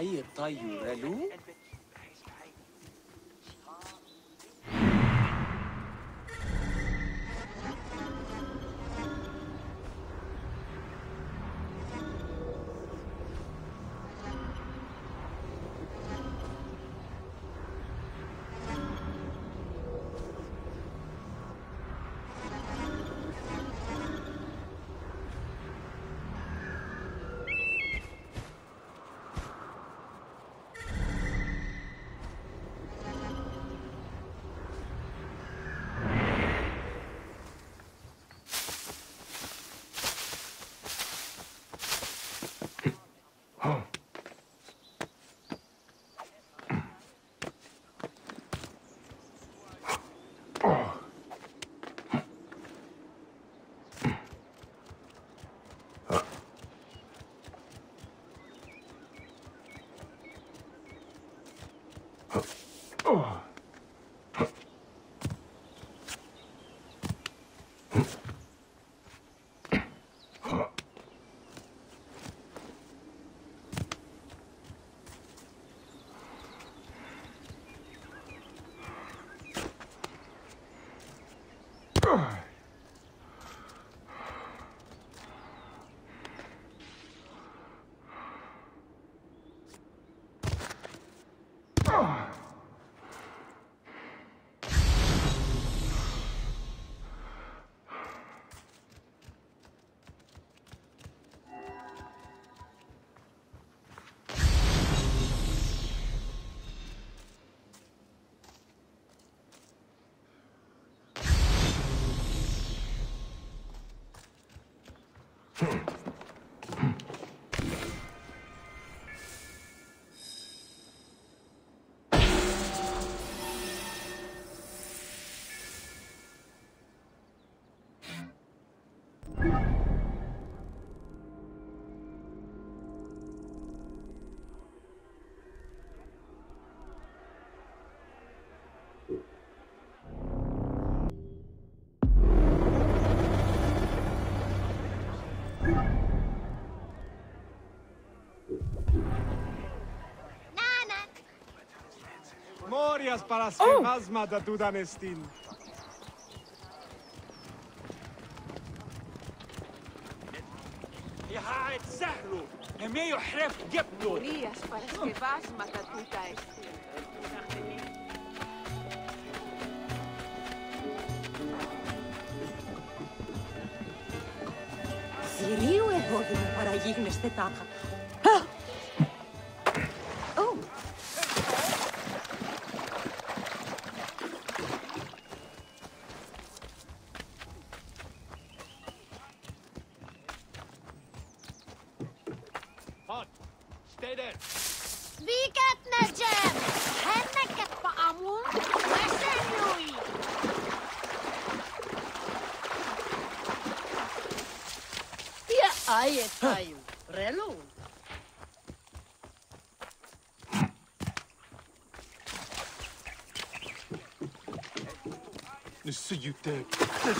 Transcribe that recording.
حي الطيب Μόριας παρασκευάσματα του εστίν. Είχα ετσάχνου. Εμέ ο χρεφ γέπτο. Μόριας παρασκευάσματα του εστίν. Θηρίου εγώ δεν παραγίγνεστε τάχα. Stay there. Svíkat Hij Henneket pa amul, mesélői! Tia ajet haju. Nu zie je te, te.